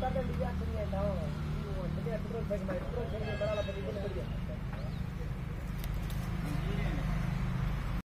Tak ada dia sendiri yang tahu. Jadi aku terus bagaimana terus bagaimana.